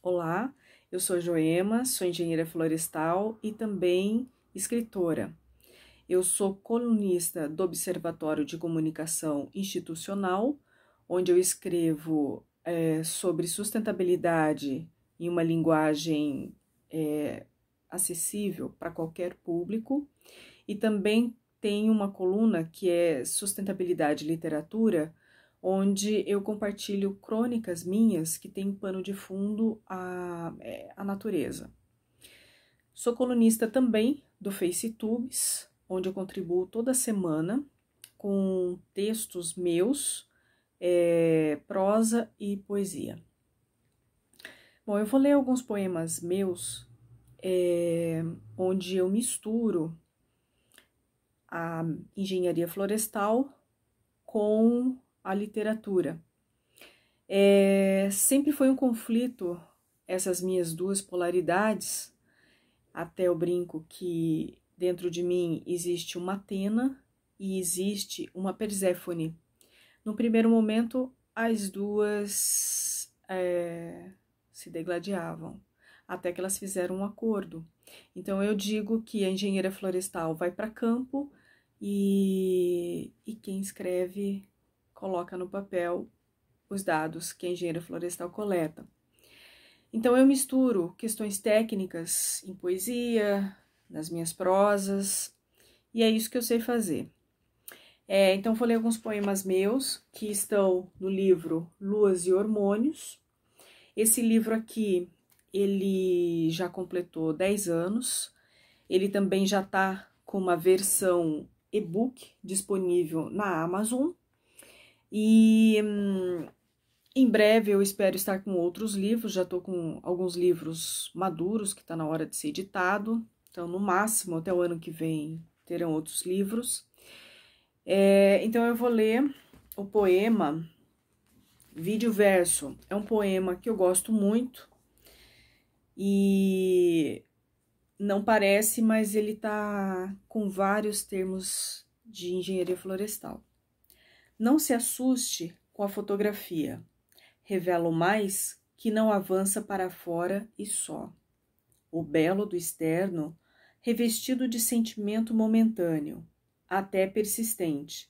Olá, eu sou Joema, sou engenheira florestal e também escritora. Eu sou colunista do Observatório de Comunicação Institucional, onde eu escrevo é, sobre sustentabilidade em uma linguagem é, acessível para qualquer público, e também tenho uma coluna que é Sustentabilidade Literatura, onde eu compartilho crônicas minhas que têm pano de fundo a, é, a natureza. Sou colunista também do FaceTubes, onde eu contribuo toda semana com textos meus, é, prosa e poesia. Bom, eu vou ler alguns poemas meus, é, onde eu misturo a engenharia florestal com a literatura. É, sempre foi um conflito essas minhas duas polaridades. Até eu brinco que dentro de mim existe uma Atena e existe uma Perséfone. No primeiro momento, as duas é, se degladiavam, até que elas fizeram um acordo. Então eu digo que a engenheira florestal vai para campo e, e quem escreve coloca no papel os dados que a engenheira florestal coleta. Então eu misturo questões técnicas em poesia, nas minhas prosas, e é isso que eu sei fazer. É, então vou ler alguns poemas meus que estão no livro Luas e Hormônios. Esse livro aqui, ele já completou 10 anos, ele também já está com uma versão e-book disponível na Amazon. E hum, em breve eu espero estar com outros livros, já estou com alguns livros maduros que está na hora de ser editado. Então, no máximo, até o ano que vem, terão outros livros. É, então, eu vou ler o poema Vídeo Verso. É um poema que eu gosto muito e não parece, mas ele tá com vários termos de engenharia florestal. Não se assuste com a fotografia. Revela o mais que não avança para fora e só. O belo do externo, revestido de sentimento momentâneo, até persistente,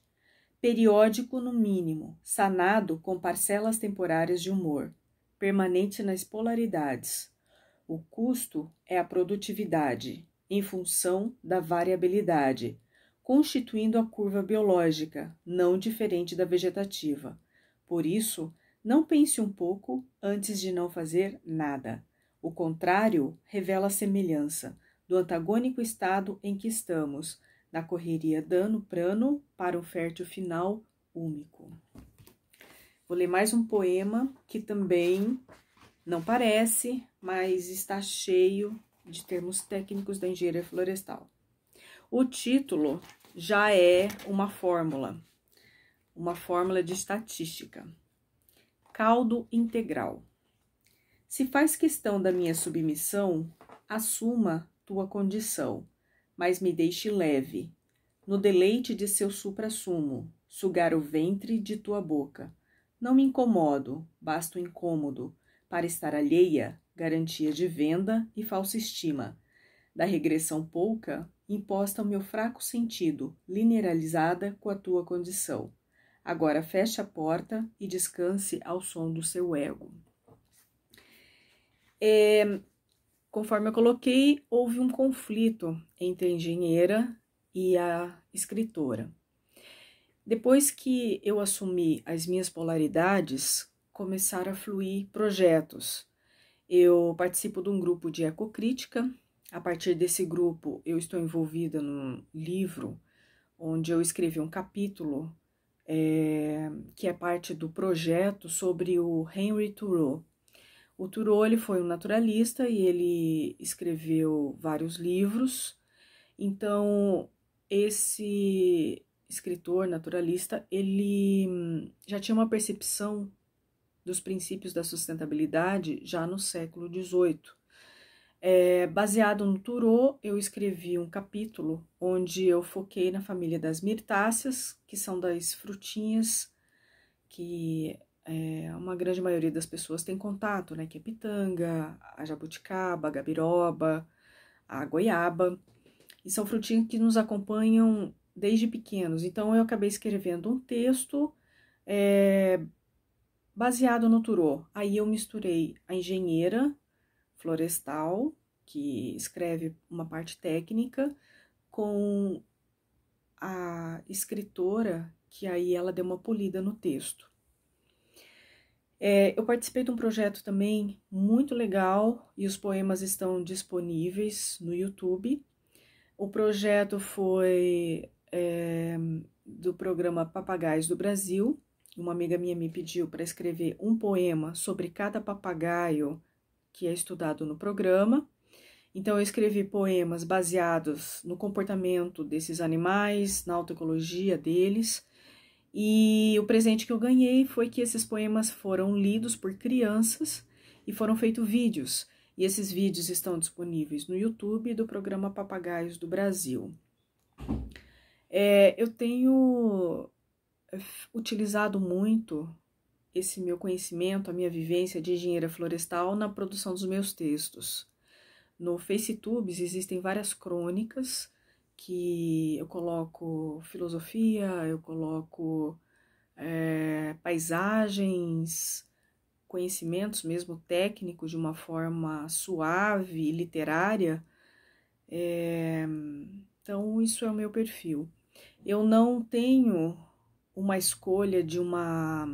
periódico no mínimo, sanado com parcelas temporárias de humor, permanente nas polaridades. O custo é a produtividade, em função da variabilidade, constituindo a curva biológica, não diferente da vegetativa. Por isso, não pense um pouco antes de não fazer nada. O contrário revela a semelhança do antagônico estado em que estamos, na correria dano prano para o fértil final úmico. Vou ler mais um poema que também não parece, mas está cheio de termos técnicos da engenharia florestal. O título já é uma fórmula, uma fórmula de estatística. Caldo integral. Se faz questão da minha submissão, assuma tua condição, mas me deixe leve, no deleite de seu suprassumo, sugar o ventre de tua boca. Não me incomodo, basta o incômodo, para estar alheia, garantia de venda e falsa estima. Da regressão pouca, imposta ao meu fraco sentido, linearizada com a tua condição. Agora feche a porta e descanse ao som do seu ego. É, conforme eu coloquei, houve um conflito entre a engenheira e a escritora. Depois que eu assumi as minhas polaridades, começaram a fluir projetos. Eu participo de um grupo de ecocrítica a partir desse grupo, eu estou envolvida num livro onde eu escrevi um capítulo é, que é parte do projeto sobre o Henry Thoreau. O Thoreau ele foi um naturalista e ele escreveu vários livros. Então, esse escritor naturalista, ele já tinha uma percepção dos princípios da sustentabilidade já no século XVIII. É, baseado no Turô, eu escrevi um capítulo onde eu foquei na família das mirtáceas, que são das frutinhas que é, uma grande maioria das pessoas tem contato, né? Que é pitanga, a jabuticaba, a gabiroba, a goiaba. E são frutinhos que nos acompanham desde pequenos. Então, eu acabei escrevendo um texto é, baseado no turô. Aí eu misturei a engenheira florestal, que escreve uma parte técnica, com a escritora, que aí ela deu uma polida no texto. É, eu participei de um projeto também muito legal e os poemas estão disponíveis no YouTube. O projeto foi é, do programa Papagaios do Brasil. Uma amiga minha me pediu para escrever um poema sobre cada papagaio que é estudado no programa. Então, eu escrevi poemas baseados no comportamento desses animais, na autoecologia deles. E o presente que eu ganhei foi que esses poemas foram lidos por crianças e foram feitos vídeos. E esses vídeos estão disponíveis no YouTube do programa Papagaios do Brasil. É, eu tenho é, utilizado muito esse meu conhecimento, a minha vivência de engenheira florestal na produção dos meus textos. No FaceTubes existem várias crônicas que eu coloco filosofia, eu coloco é, paisagens, conhecimentos mesmo técnicos de uma forma suave, literária. É, então, isso é o meu perfil. Eu não tenho uma escolha de uma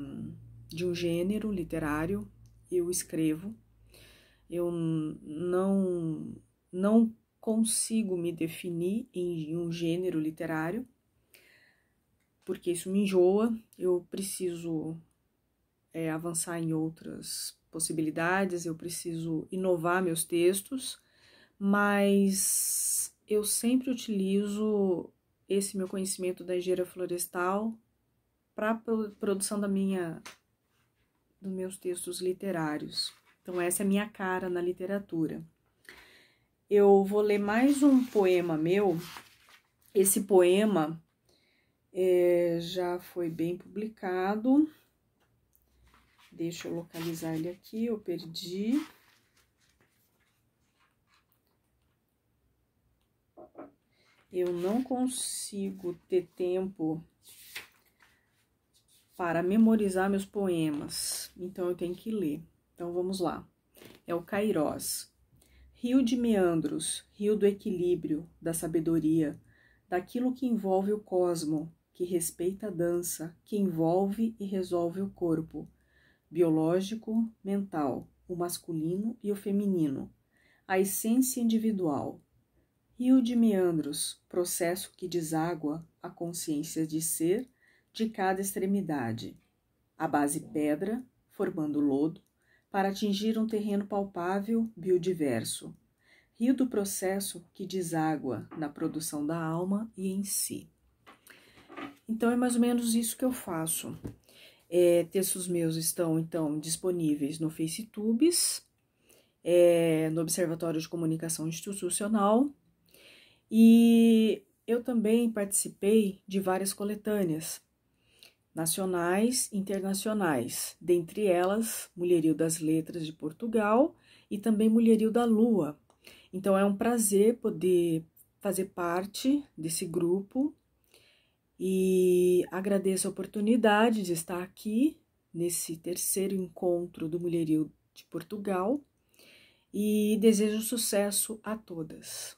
de um gênero literário, eu escrevo. Eu não, não consigo me definir em um gênero literário, porque isso me enjoa, eu preciso é, avançar em outras possibilidades, eu preciso inovar meus textos, mas eu sempre utilizo esse meu conhecimento da engenharia florestal para a produção da minha dos meus textos literários. Então, essa é a minha cara na literatura. Eu vou ler mais um poema meu. Esse poema é, já foi bem publicado. Deixa eu localizar ele aqui, eu perdi. Eu não consigo ter tempo para memorizar meus poemas, então eu tenho que ler. Então vamos lá. É o Kairós. Rio de meandros, rio do equilíbrio, da sabedoria, daquilo que envolve o cosmo, que respeita a dança, que envolve e resolve o corpo, biológico, mental, o masculino e o feminino, a essência individual. Rio de meandros, processo que deságua a consciência de ser de cada extremidade. A base pedra, formando lodo, para atingir um terreno palpável, biodiverso, rio do processo que deságua na produção da alma e em si. Então é mais ou menos isso que eu faço. É, textos meus estão então disponíveis no FaceTubes, é, no Observatório de Comunicação Institucional e eu também participei de várias coletâneas nacionais e internacionais, dentre elas Mulherio das Letras de Portugal e também Mulherio da Lua. Então é um prazer poder fazer parte desse grupo e agradeço a oportunidade de estar aqui nesse terceiro encontro do Mulherio de Portugal e desejo sucesso a todas.